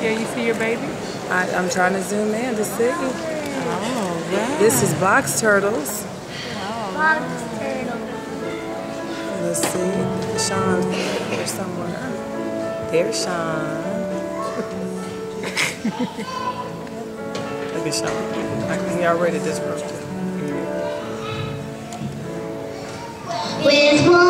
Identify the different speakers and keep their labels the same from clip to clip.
Speaker 1: Yeah, you see your baby?
Speaker 2: I, I'm trying to zoom in to see.
Speaker 1: Oh, wow.
Speaker 2: This is box turtles.
Speaker 3: Box turtle.
Speaker 2: Let's see. Sean's here somewhere. There's Sean. Look at Sean. I can already disrupted.
Speaker 3: With one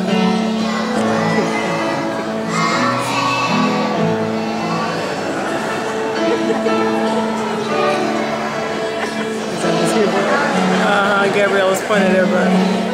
Speaker 2: Uh-huh, Gabriella's pointing at everybody.